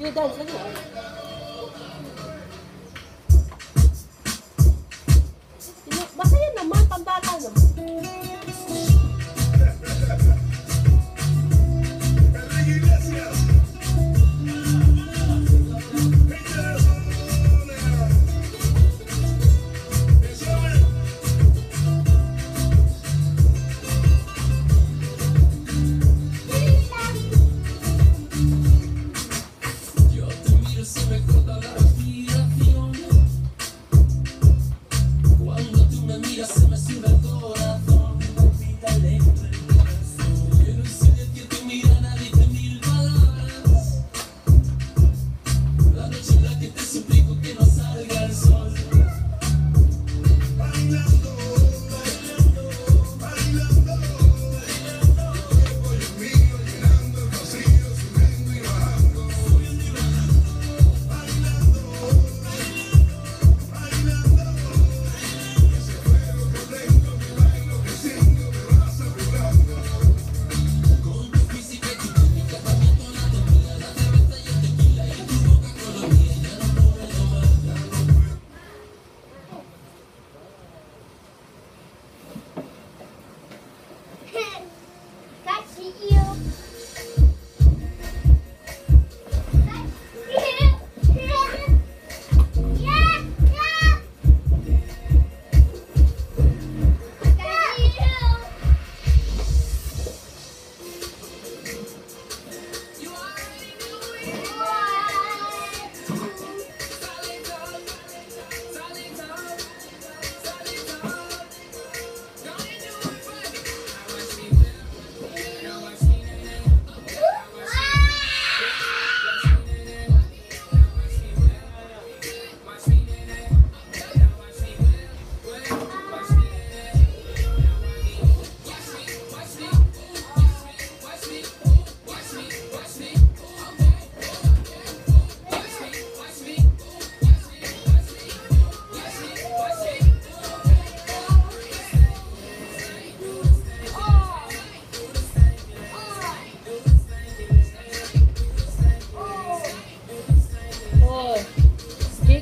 You dance lagi. Basta yan naman, pambata naman.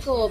就。